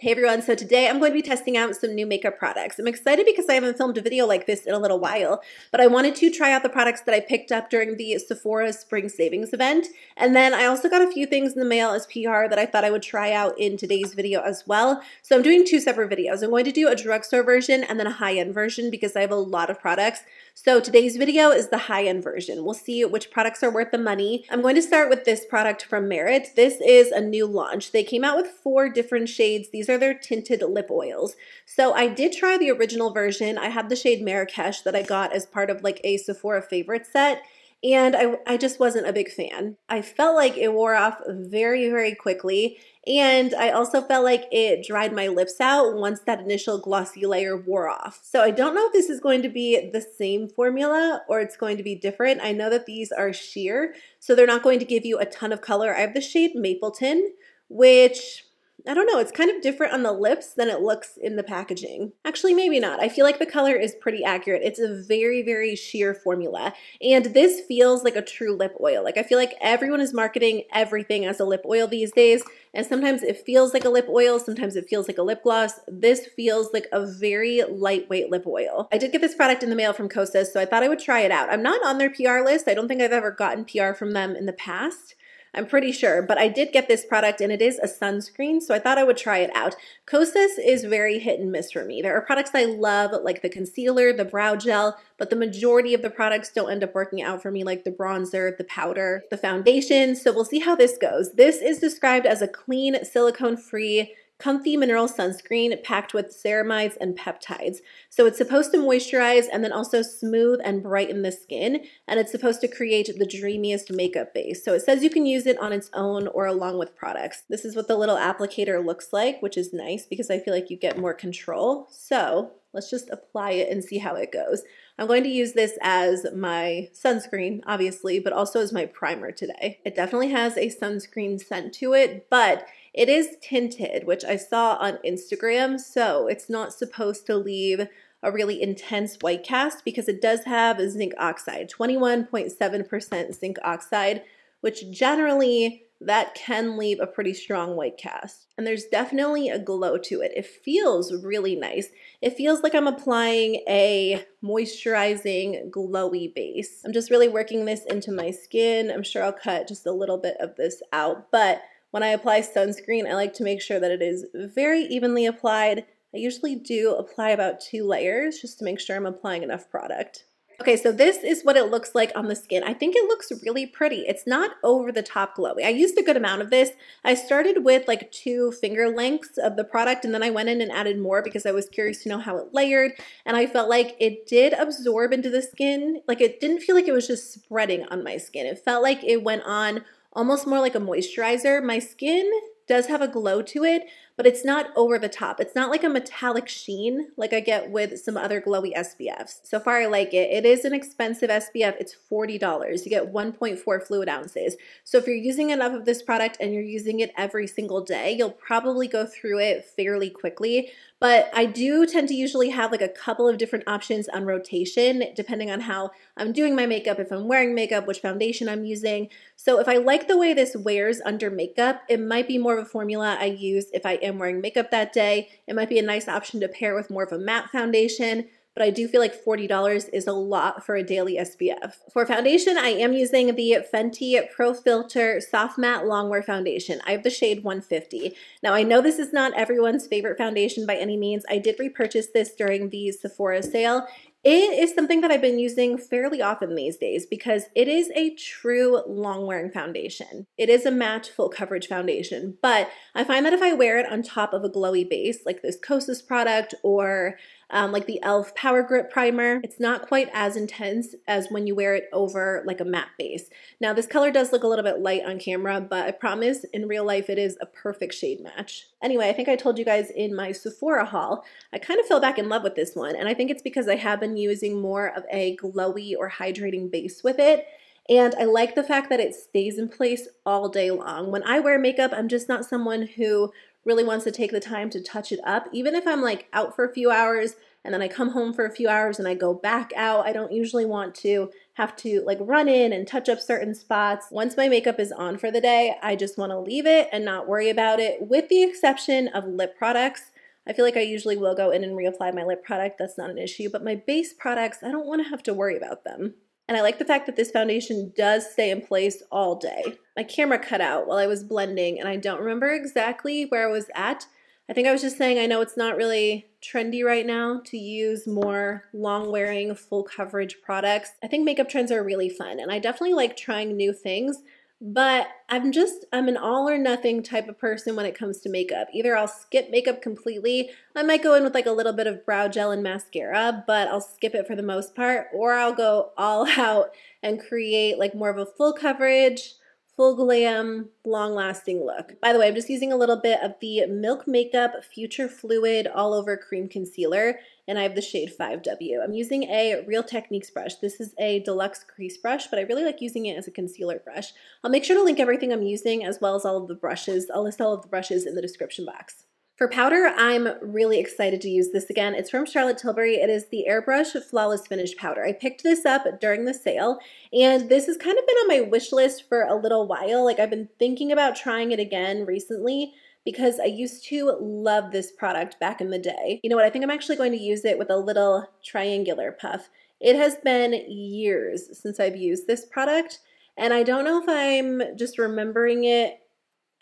Hey everyone, so today I'm going to be testing out some new makeup products. I'm excited because I haven't filmed a video like this in a little while, but I wanted to try out the products that I picked up during the Sephora Spring Savings event. And then I also got a few things in the mail as PR that I thought I would try out in today's video as well. So I'm doing two separate videos. I'm going to do a drugstore version and then a high-end version because I have a lot of products. So today's video is the high-end version. We'll see which products are worth the money. I'm going to start with this product from Merit. This is a new launch. They came out with four different shades. These are their tinted lip oils. So I did try the original version. I had the shade Marrakesh that I got as part of like a Sephora favorite set and I, I just wasn't a big fan. I felt like it wore off very, very quickly, and I also felt like it dried my lips out once that initial glossy layer wore off. So I don't know if this is going to be the same formula or it's going to be different. I know that these are sheer, so they're not going to give you a ton of color. I have the shade Mapleton, which I don't know, it's kind of different on the lips than it looks in the packaging. Actually, maybe not. I feel like the color is pretty accurate. It's a very, very sheer formula. And this feels like a true lip oil. Like I feel like everyone is marketing everything as a lip oil these days. And sometimes it feels like a lip oil, sometimes it feels like a lip gloss. This feels like a very lightweight lip oil. I did get this product in the mail from Kosas, so I thought I would try it out. I'm not on their PR list. I don't think I've ever gotten PR from them in the past. I'm pretty sure, but I did get this product and it is a sunscreen, so I thought I would try it out. Kosas is very hit and miss for me. There are products I love, like the concealer, the brow gel, but the majority of the products don't end up working out for me, like the bronzer, the powder, the foundation, so we'll see how this goes. This is described as a clean, silicone-free, comfy mineral sunscreen packed with ceramides and peptides. So it's supposed to moisturize and then also smooth and brighten the skin, and it's supposed to create the dreamiest makeup base. So it says you can use it on its own or along with products. This is what the little applicator looks like, which is nice because I feel like you get more control. So let's just apply it and see how it goes. I'm going to use this as my sunscreen, obviously, but also as my primer today. It definitely has a sunscreen scent to it, but it is tinted, which I saw on Instagram, so it's not supposed to leave a really intense white cast because it does have a zinc oxide, 21.7% zinc oxide, which generally that can leave a pretty strong white cast. And there's definitely a glow to it. It feels really nice. It feels like I'm applying a moisturizing, glowy base. I'm just really working this into my skin. I'm sure I'll cut just a little bit of this out, but when I apply sunscreen, I like to make sure that it is very evenly applied. I usually do apply about two layers just to make sure I'm applying enough product. Okay, so this is what it looks like on the skin. I think it looks really pretty. It's not over the top glowy. I used a good amount of this. I started with like two finger lengths of the product and then I went in and added more because I was curious to know how it layered and I felt like it did absorb into the skin. Like it didn't feel like it was just spreading on my skin. It felt like it went on almost more like a moisturizer. My skin does have a glow to it, but it's not over the top. It's not like a metallic sheen like I get with some other glowy SPFs. So far I like it. It is an expensive SPF. It's $40. You get 1.4 fluid ounces. So if you're using enough of this product and you're using it every single day, you'll probably go through it fairly quickly. But I do tend to usually have like a couple of different options on rotation depending on how I'm doing my makeup, if I'm wearing makeup, which foundation I'm using. So if I like the way this wears under makeup, it might be more of a formula I use if I am wearing makeup that day. It might be a nice option to pair with more of a matte foundation but I do feel like $40 is a lot for a daily SPF. For foundation, I am using the Fenty Pro Filter Soft Matte Longwear Foundation. I have the shade 150. Now, I know this is not everyone's favorite foundation by any means. I did repurchase this during the Sephora sale, it is something that I've been using fairly often these days because it is a true long wearing foundation. It is a matte full coverage foundation, but I find that if I wear it on top of a glowy base like this Kosas product or um, like the e.l.f. Power Grip Primer. It's not quite as intense as when you wear it over like a matte base. Now this color does look a little bit light on camera, but I promise in real life it is a perfect shade match. Anyway, I think I told you guys in my Sephora haul, I kind of fell back in love with this one, and I think it's because I have been using more of a glowy or hydrating base with it. And I like the fact that it stays in place all day long. When I wear makeup, I'm just not someone who really wants to take the time to touch it up. Even if I'm like out for a few hours and then I come home for a few hours and I go back out, I don't usually want to have to like run in and touch up certain spots. Once my makeup is on for the day, I just want to leave it and not worry about it, with the exception of lip products. I feel like I usually will go in and reapply my lip product. That's not an issue. But my base products, I don't want to have to worry about them. And I like the fact that this foundation does stay in place all day. My camera cut out while I was blending, and I don't remember exactly where I was at. I think I was just saying I know it's not really trendy right now to use more long wearing, full coverage products. I think makeup trends are really fun, and I definitely like trying new things. But I'm just, I'm an all or nothing type of person when it comes to makeup. Either I'll skip makeup completely, I might go in with like a little bit of brow gel and mascara, but I'll skip it for the most part, or I'll go all out and create like more of a full coverage, full glam, long lasting look. By the way, I'm just using a little bit of the Milk Makeup Future Fluid All Over Cream Concealer, and I have the shade 5W. I'm using a Real Techniques brush. This is a deluxe crease brush, but I really like using it as a concealer brush. I'll make sure to link everything I'm using as well as all of the brushes. I'll list all of the brushes in the description box. For powder, I'm really excited to use this again. It's from Charlotte Tilbury. It is the Airbrush Flawless Finish Powder. I picked this up during the sale, and this has kind of been on my wish list for a little while. Like, I've been thinking about trying it again recently because I used to love this product back in the day. You know what? I think I'm actually going to use it with a little triangular puff. It has been years since I've used this product, and I don't know if I'm just remembering it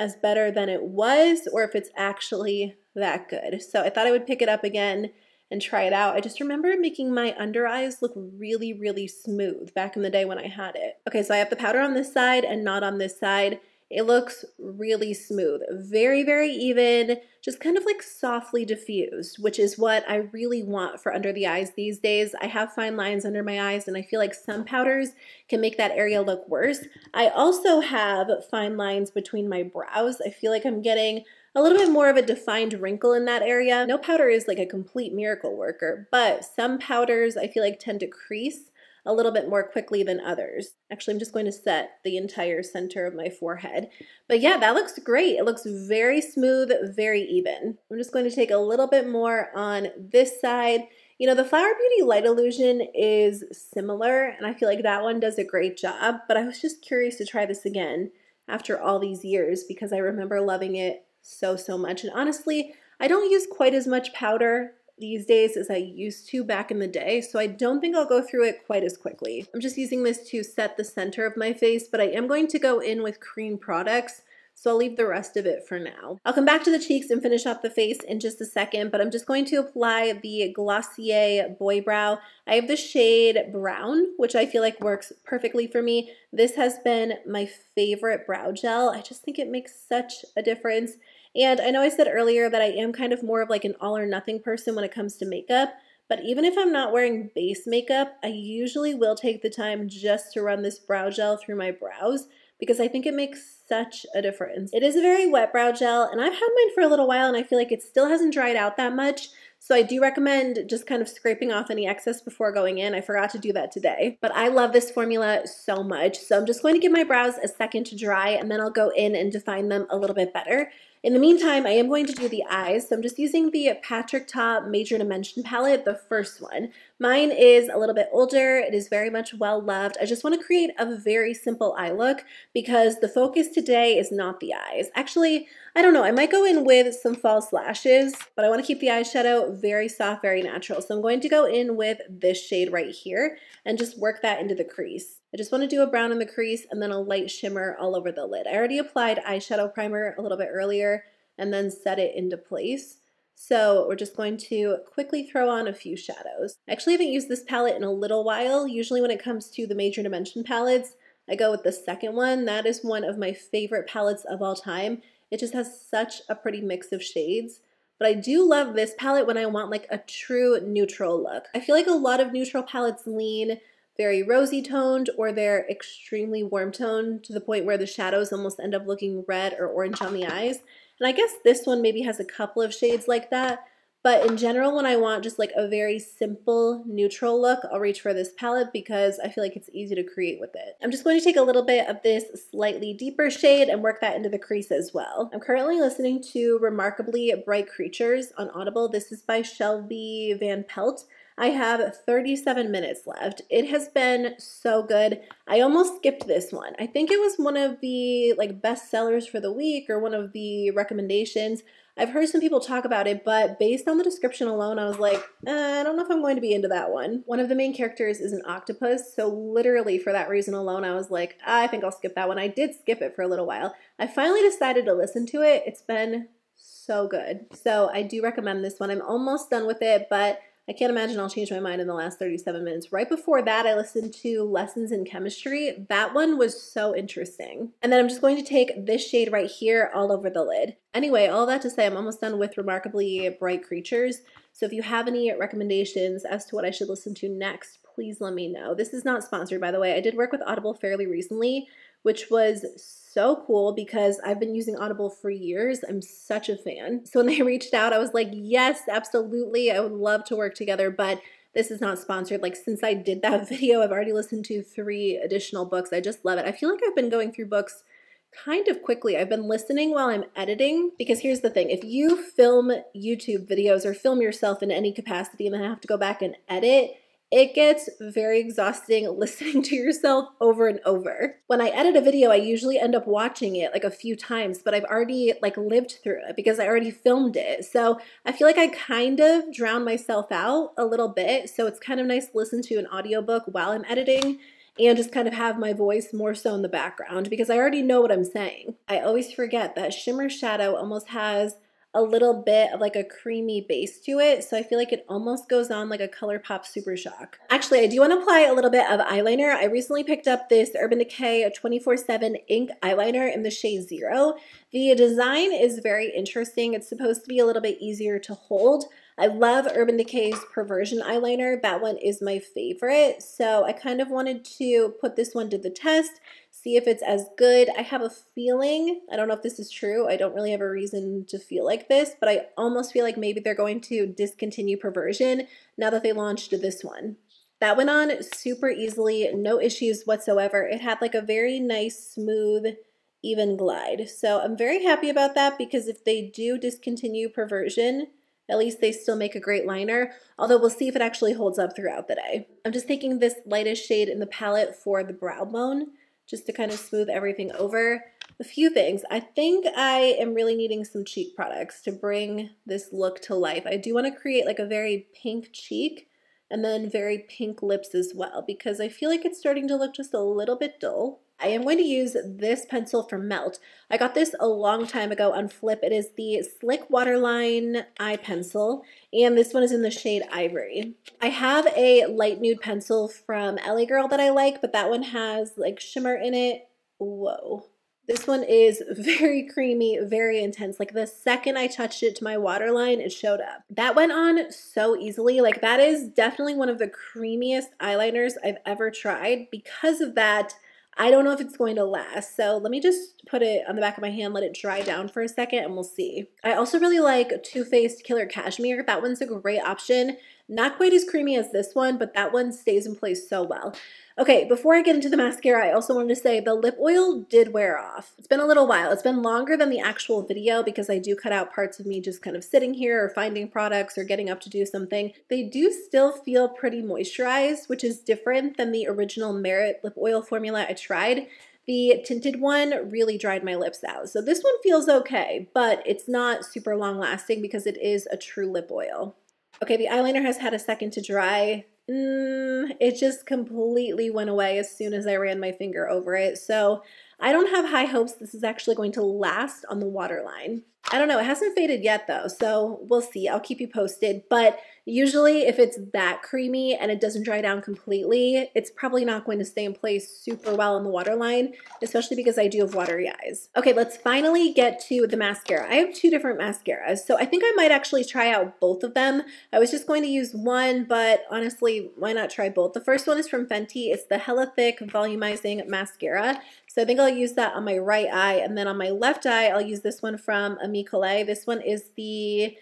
as better than it was or if it's actually that good. So I thought I would pick it up again and try it out. I just remember making my under eyes look really, really smooth back in the day when I had it. Okay, so I have the powder on this side and not on this side. It looks really smooth, very, very even, just kind of like softly diffused, which is what I really want for under the eyes these days. I have fine lines under my eyes and I feel like some powders can make that area look worse. I also have fine lines between my brows. I feel like I'm getting a little bit more of a defined wrinkle in that area. No powder is like a complete miracle worker, but some powders I feel like tend to crease a little bit more quickly than others. Actually, I'm just going to set the entire center of my forehead. But yeah, that looks great. It looks very smooth, very even. I'm just going to take a little bit more on this side. You know, the Flower Beauty Light Illusion is similar, and I feel like that one does a great job, but I was just curious to try this again after all these years because I remember loving it so, so much. And honestly, I don't use quite as much powder these days as I used to back in the day, so I don't think I'll go through it quite as quickly. I'm just using this to set the center of my face, but I am going to go in with cream products so I'll leave the rest of it for now. I'll come back to the cheeks and finish off the face in just a second, but I'm just going to apply the Glossier Boy Brow. I have the shade Brown, which I feel like works perfectly for me. This has been my favorite brow gel. I just think it makes such a difference. And I know I said earlier that I am kind of more of like an all or nothing person when it comes to makeup, but even if I'm not wearing base makeup, I usually will take the time just to run this brow gel through my brows because I think it makes such a difference. It is a very wet brow gel and I've had mine for a little while and I feel like it still hasn't dried out that much. So I do recommend just kind of scraping off any excess before going in. I forgot to do that today. But I love this formula so much. So I'm just going to give my brows a second to dry and then I'll go in and define them a little bit better. In the meantime, I am going to do the eyes. So I'm just using the Patrick Ta Major Dimension palette, the first one. Mine is a little bit older. It is very much well loved. I just want to create a very simple eye look because the focus today is not the eyes. Actually, I don't know. I might go in with some false lashes, but I want to keep the eyeshadow very soft, very natural. So I'm going to go in with this shade right here and just work that into the crease. I just want to do a brown in the crease and then a light shimmer all over the lid. I already applied eyeshadow primer a little bit earlier and then set it into place. So we're just going to quickly throw on a few shadows. I actually haven't used this palette in a little while. Usually when it comes to the Major Dimension palettes, I go with the second one. That is one of my favorite palettes of all time. It just has such a pretty mix of shades. But I do love this palette when I want like a true neutral look. I feel like a lot of neutral palettes lean very rosy toned or they're extremely warm toned to the point where the shadows almost end up looking red or orange on the eyes. And I guess this one maybe has a couple of shades like that. But in general, when I want just like a very simple neutral look, I'll reach for this palette because I feel like it's easy to create with it. I'm just going to take a little bit of this slightly deeper shade and work that into the crease as well. I'm currently listening to Remarkably Bright Creatures on Audible. This is by Shelby Van Pelt. I have 37 minutes left. It has been so good. I almost skipped this one. I think it was one of the like best sellers for the week or one of the recommendations. I've heard some people talk about it, but based on the description alone, I was like, eh, I don't know if I'm going to be into that one. One of the main characters is an octopus, so literally for that reason alone, I was like, I think I'll skip that one. I did skip it for a little while. I finally decided to listen to it. It's been so good. So I do recommend this one. I'm almost done with it, but I can't imagine I'll change my mind in the last 37 minutes. Right before that, I listened to Lessons in Chemistry. That one was so interesting. And then I'm just going to take this shade right here all over the lid. Anyway, all that to say, I'm almost done with Remarkably Bright Creatures. So if you have any recommendations as to what I should listen to next, please let me know. This is not sponsored, by the way. I did work with Audible fairly recently, which was so cool because I've been using Audible for years. I'm such a fan. So when they reached out, I was like, yes, absolutely. I would love to work together, but this is not sponsored. Like since I did that video, I've already listened to three additional books. I just love it. I feel like I've been going through books kind of quickly. I've been listening while I'm editing because here's the thing. If you film YouTube videos or film yourself in any capacity and then have to go back and edit, it gets very exhausting listening to yourself over and over. When I edit a video, I usually end up watching it like a few times, but I've already like lived through it because I already filmed it. So I feel like I kind of drown myself out a little bit. So it's kind of nice to listen to an audiobook while I'm editing and just kind of have my voice more so in the background because I already know what I'm saying. I always forget that Shimmer Shadow almost has a little bit of like a creamy base to it. So I feel like it almost goes on like a ColourPop Super Shock. Actually, I do want to apply a little bit of eyeliner. I recently picked up this Urban Decay 24-7 ink eyeliner in the shade Zero. The design is very interesting. It's supposed to be a little bit easier to hold. I love Urban Decay's Perversion eyeliner. That one is my favorite. So I kind of wanted to put this one to the test see if it's as good. I have a feeling, I don't know if this is true, I don't really have a reason to feel like this, but I almost feel like maybe they're going to discontinue Perversion now that they launched this one. That went on super easily, no issues whatsoever. It had like a very nice, smooth, even glide. So I'm very happy about that because if they do discontinue Perversion, at least they still make a great liner, although we'll see if it actually holds up throughout the day. I'm just taking this lightest shade in the palette for the brow bone just to kind of smooth everything over. A few things. I think I am really needing some cheek products to bring this look to life. I do want to create like a very pink cheek and then very pink lips as well because I feel like it's starting to look just a little bit dull. I am going to use this pencil from Melt. I got this a long time ago on Flip. It is the Slick Waterline Eye Pencil, and this one is in the shade Ivory. I have a light nude pencil from LA Girl that I like, but that one has like shimmer in it. Whoa. This one is very creamy, very intense. Like the second I touched it to my waterline, it showed up. That went on so easily. Like that is definitely one of the creamiest eyeliners I've ever tried. Because of that, I don't know if it's going to last. So let me just put it on the back of my hand, let it dry down for a second, and we'll see. I also really like Too Faced Killer Cashmere. That one's a great option. Not quite as creamy as this one, but that one stays in place so well. Okay, before I get into the mascara, I also wanted to say the lip oil did wear off. It's been a little while. It's been longer than the actual video because I do cut out parts of me just kind of sitting here or finding products or getting up to do something. They do still feel pretty moisturized, which is different than the original Merit lip oil formula I tried. The tinted one really dried my lips out. So this one feels okay, but it's not super long lasting because it is a true lip oil. Okay, the eyeliner has had a second to dry mm, it just completely went away as soon as I ran my finger over it. So I don't have high hopes this is actually going to last on the waterline. I don't know. It hasn't faded yet though, so we'll see. I'll keep you posted. But usually if it's that creamy and it doesn't dry down completely, it's probably not going to stay in place super well on the waterline, especially because I do have watery eyes. Okay, let's finally get to the mascara. I have two different mascaras, so I think I might actually try out both of them. I was just going to use one, but honestly, why not try both? The first one is from Fenty. It's the Hella Thicc Volumizing Mascara. So I think I'll use that on my right eye. And then on my left eye, I'll use this one from Ami Colé. This one is the,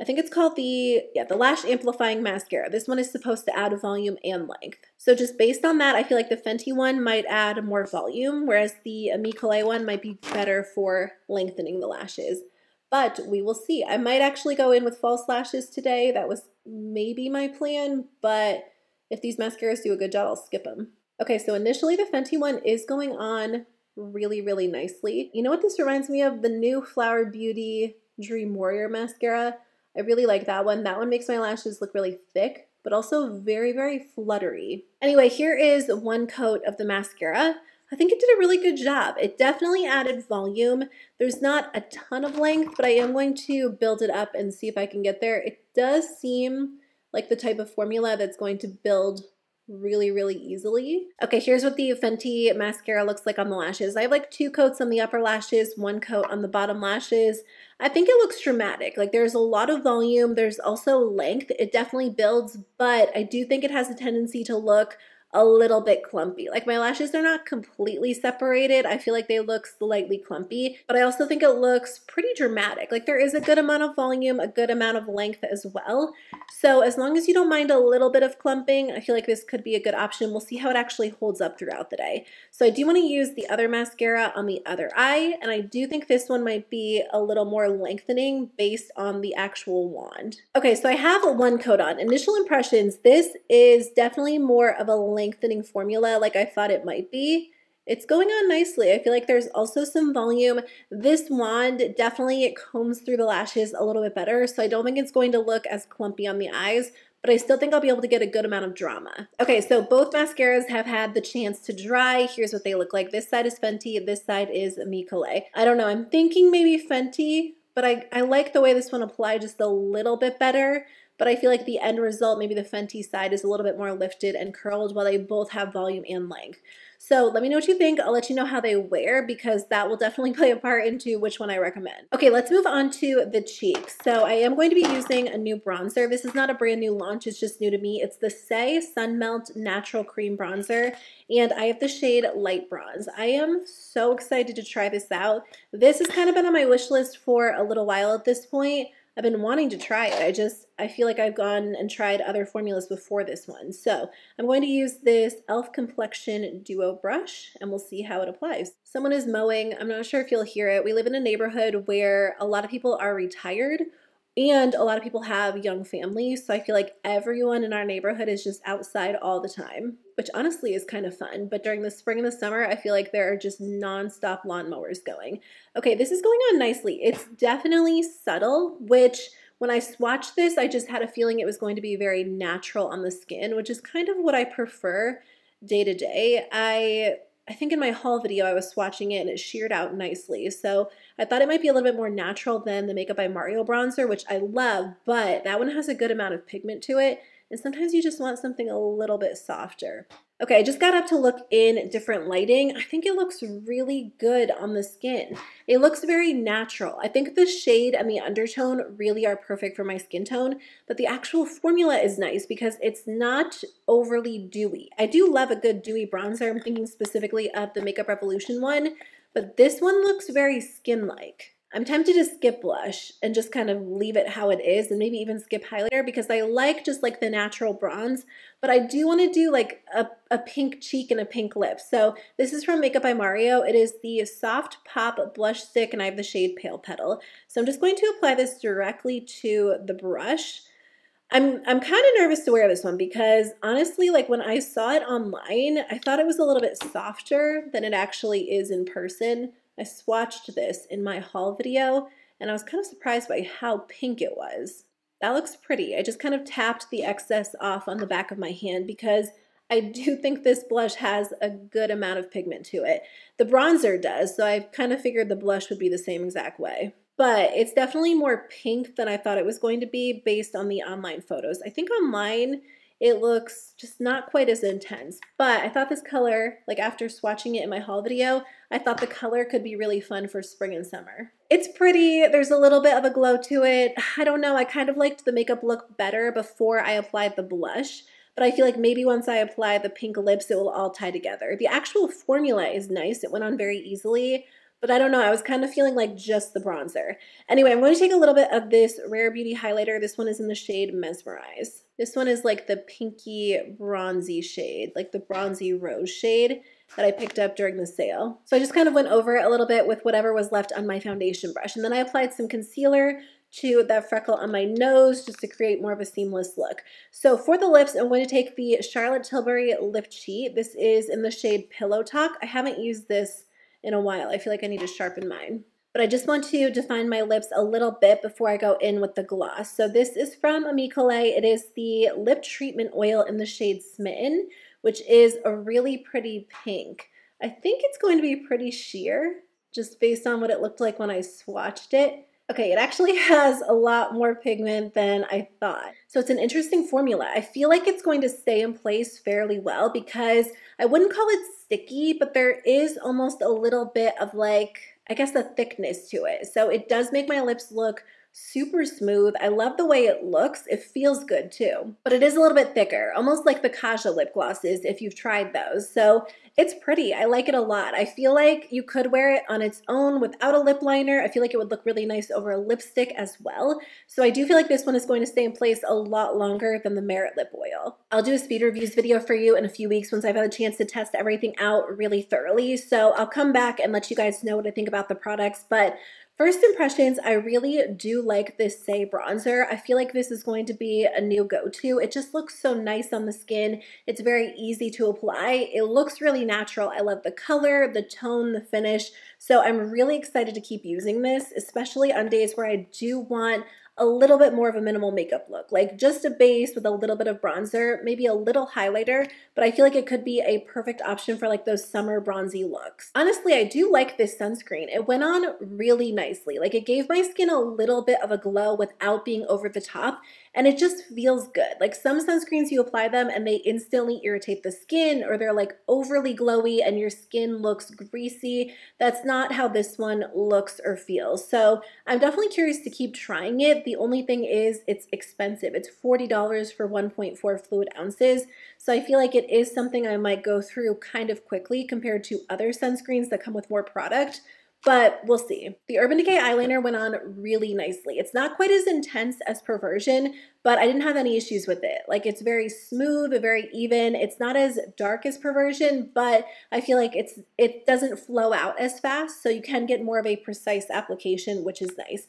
I think it's called the, yeah, the Lash Amplifying Mascara. This one is supposed to add volume and length. So just based on that, I feel like the Fenty one might add more volume, whereas the Ami Colé one might be better for lengthening the lashes. but we will see. I might actually go in with false lashes today. That was maybe my plan, but if these mascaras do a good job, I'll skip them. Okay, so initially the Fenty one is going on really, really nicely. You know what this reminds me of? The new Flower Beauty Dream Warrior mascara. I really like that one. That one makes my lashes look really thick, but also very, very fluttery. Anyway, here is one coat of the mascara. I think it did a really good job. It definitely added volume. There's not a ton of length, but I am going to build it up and see if I can get there. It does seem like the type of formula that's going to build really, really easily. Okay, here's what the Fenty mascara looks like on the lashes. I have like two coats on the upper lashes, one coat on the bottom lashes. I think it looks dramatic. Like there's a lot of volume. There's also length. It definitely builds, but I do think it has a tendency to look a little bit clumpy. Like my lashes are not completely separated. I feel like they look slightly clumpy, but I also think it looks pretty dramatic. Like there is a good amount of volume, a good amount of length as well. So as long as you don't mind a little bit of clumping, I feel like this could be a good option. We'll see how it actually holds up throughout the day. So I do want to use the other mascara on the other eye, and I do think this one might be a little more lengthening based on the actual wand. Okay, so I have one coat on. Initial impressions, this is definitely more of a lengthening formula like I thought it might be. It's going on nicely. I feel like there's also some volume. This wand definitely it combs through the lashes a little bit better, so I don't think it's going to look as clumpy on the eyes, but I still think I'll be able to get a good amount of drama. Okay, so both mascaras have had the chance to dry. Here's what they look like. This side is Fenty, this side is Ami Colé. I don't know, I'm thinking maybe Fenty, but I, I like the way this one applied just a little bit better but I feel like the end result, maybe the Fenty side is a little bit more lifted and curled while they both have volume and length. So let me know what you think. I'll let you know how they wear because that will definitely play a part into which one I recommend. Okay, let's move on to the cheeks. So I am going to be using a new bronzer. This is not a brand new launch, it's just new to me. It's the Saie Sun Melt Natural Cream Bronzer and I have the shade Light Bronze. I am so excited to try this out. This has kind of been on my wish list for a little while at this point. I've been wanting to try it. I just, I feel like I've gone and tried other formulas before this one. So I'm going to use this e.l.f. Complexion Duo Brush and we'll see how it applies. Someone is mowing. I'm not sure if you'll hear it. We live in a neighborhood where a lot of people are retired and a lot of people have young families, so I feel like everyone in our neighborhood is just outside all the time, which honestly is kind of fun. But during the spring and the summer, I feel like there are just nonstop lawnmowers going. Okay, this is going on nicely. It's definitely subtle, which when I swatched this, I just had a feeling it was going to be very natural on the skin, which is kind of what I prefer day to day. I I think in my haul video I was swatching it and it sheared out nicely. So I thought it might be a little bit more natural than the Makeup by Mario bronzer, which I love, but that one has a good amount of pigment to it. And sometimes you just want something a little bit softer. Okay, I just got up to look in different lighting. I think it looks really good on the skin. It looks very natural. I think the shade and the undertone really are perfect for my skin tone, but the actual formula is nice because it's not overly dewy. I do love a good dewy bronzer. I'm thinking specifically of the Makeup Revolution one, but this one looks very skin-like. I'm tempted to skip blush and just kind of leave it how it is and maybe even skip highlighter because I like just like the natural bronze, but I do want to do like a, a pink cheek and a pink lip. So this is from Makeup by Mario. It is the Soft Pop Blush Stick and I have the shade Pale Petal. So I'm just going to apply this directly to the brush. I'm I'm kind of nervous to wear this one because honestly, like when I saw it online, I thought it was a little bit softer than it actually is in person. I swatched this in my haul video and I was kind of surprised by how pink it was. That looks pretty. I just kind of tapped the excess off on the back of my hand because I do think this blush has a good amount of pigment to it. The bronzer does, so I kind of figured the blush would be the same exact way. But it's definitely more pink than I thought it was going to be based on the online photos. I think online it looks just not quite as intense. But I thought this color, like after swatching it in my haul video, I thought the color could be really fun for spring and summer. It's pretty, there's a little bit of a glow to it. I don't know, I kind of liked the makeup look better before I applied the blush but I feel like maybe once I apply the pink lips, it will all tie together. The actual formula is nice. It went on very easily, but I don't know. I was kind of feeling like just the bronzer. Anyway, I'm going to take a little bit of this Rare Beauty highlighter. This one is in the shade Mesmerize. This one is like the pinky bronzy shade, like the bronzy rose shade that I picked up during the sale. So I just kind of went over it a little bit with whatever was left on my foundation brush. And then I applied some concealer to that freckle on my nose just to create more of a seamless look. So for the lips, I'm going to take the Charlotte Tilbury Lip Cheat. This is in the shade Pillow Talk. I haven't used this in a while. I feel like I need to sharpen mine. But I just want to define my lips a little bit before I go in with the gloss. So this is from Ami Colé. It is the lip treatment oil in the shade Smitten, which is a really pretty pink. I think it's going to be pretty sheer, just based on what it looked like when I swatched it. Okay, it actually has a lot more pigment than I thought. So it's an interesting formula. I feel like it's going to stay in place fairly well because I wouldn't call it sticky, but there is almost a little bit of like, I guess a thickness to it. So it does make my lips look super smooth. I love the way it looks. It feels good too, but it is a little bit thicker, almost like the Kaja lip glosses if you've tried those. So it's pretty. I like it a lot. I feel like you could wear it on its own without a lip liner. I feel like it would look really nice over a lipstick as well. So I do feel like this one is going to stay in place a lot longer than the Merit Lip Oil. I'll do a speed reviews video for you in a few weeks once I've had a chance to test everything out really thoroughly. So I'll come back and let you guys know what I think about the products. But First impressions, I really do like this Saie bronzer. I feel like this is going to be a new go-to. It just looks so nice on the skin. It's very easy to apply. It looks really natural. I love the color, the tone, the finish. So I'm really excited to keep using this, especially on days where I do want a little bit more of a minimal makeup look, like just a base with a little bit of bronzer, maybe a little highlighter, but I feel like it could be a perfect option for like those summer bronzy looks. Honestly, I do like this sunscreen. It went on really nicely. Like it gave my skin a little bit of a glow without being over the top, and it just feels good. Like some sunscreens, you apply them and they instantly irritate the skin or they're like overly glowy and your skin looks greasy. That's not how this one looks or feels. So I'm definitely curious to keep trying it. The only thing is it's expensive. It's $40 for 1.4 fluid ounces. So I feel like it is something I might go through kind of quickly compared to other sunscreens that come with more product but we'll see. The Urban Decay eyeliner went on really nicely. It's not quite as intense as Perversion, but I didn't have any issues with it. Like it's very smooth, very even. It's not as dark as Perversion, but I feel like it's it doesn't flow out as fast, so you can get more of a precise application, which is nice.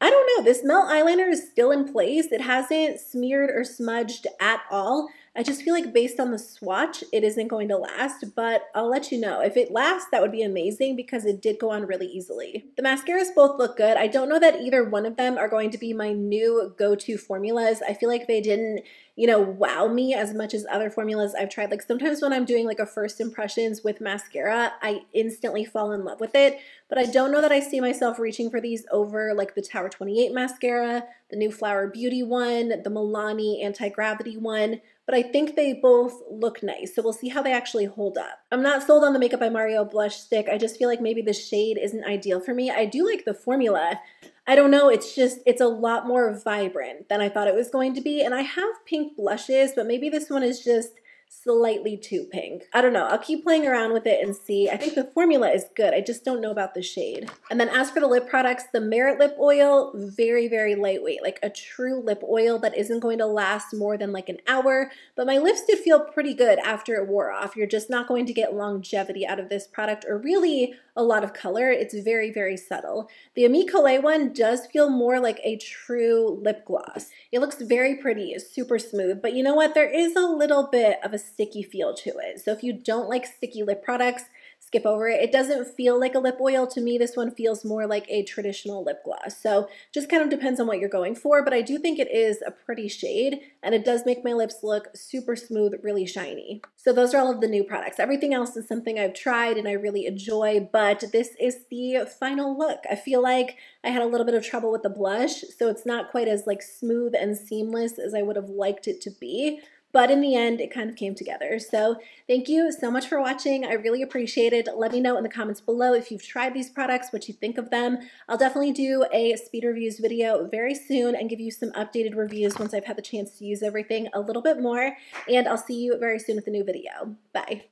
I don't know, this Melt eyeliner is still in place. It hasn't smeared or smudged at all. I just feel like based on the swatch, it isn't going to last, but I'll let you know. If it lasts, that would be amazing because it did go on really easily. The mascaras both look good. I don't know that either one of them are going to be my new go-to formulas. I feel like they didn't you know, wow me as much as other formulas I've tried. Like sometimes when I'm doing like a first impressions with mascara, I instantly fall in love with it. But I don't know that I see myself reaching for these over like the Tower 28 mascara, the new Flower Beauty one, the Milani anti-gravity one but I think they both look nice. So we'll see how they actually hold up. I'm not sold on the Makeup by Mario blush stick. I just feel like maybe the shade isn't ideal for me. I do like the formula. I don't know, it's just, it's a lot more vibrant than I thought it was going to be. And I have pink blushes, but maybe this one is just slightly too pink. I don't know. I'll keep playing around with it and see. I think the formula is good. I just don't know about the shade. And then as for the lip products, the Merit Lip Oil, very, very lightweight. Like a true lip oil that isn't going to last more than like an hour. But my lips did feel pretty good after it wore off. You're just not going to get longevity out of this product or really a lot of color. It's very, very subtle. The Ami Colé one does feel more like a true lip gloss. It looks very pretty, super smooth, but you know what? There is a little bit of a sticky feel to it. So if you don't like sticky lip products, skip over it. It doesn't feel like a lip oil. To me, this one feels more like a traditional lip gloss. So just kind of depends on what you're going for, but I do think it is a pretty shade and it does make my lips look super smooth, really shiny. So those are all of the new products. Everything else is something I've tried and I really enjoy, but this is the final look. I feel like I had a little bit of trouble with the blush, so it's not quite as like smooth and seamless as I would have liked it to be. But in the end, it kind of came together. So thank you so much for watching. I really appreciate it. Let me know in the comments below if you've tried these products, what you think of them. I'll definitely do a speed reviews video very soon and give you some updated reviews once I've had the chance to use everything a little bit more. And I'll see you very soon with a new video. Bye.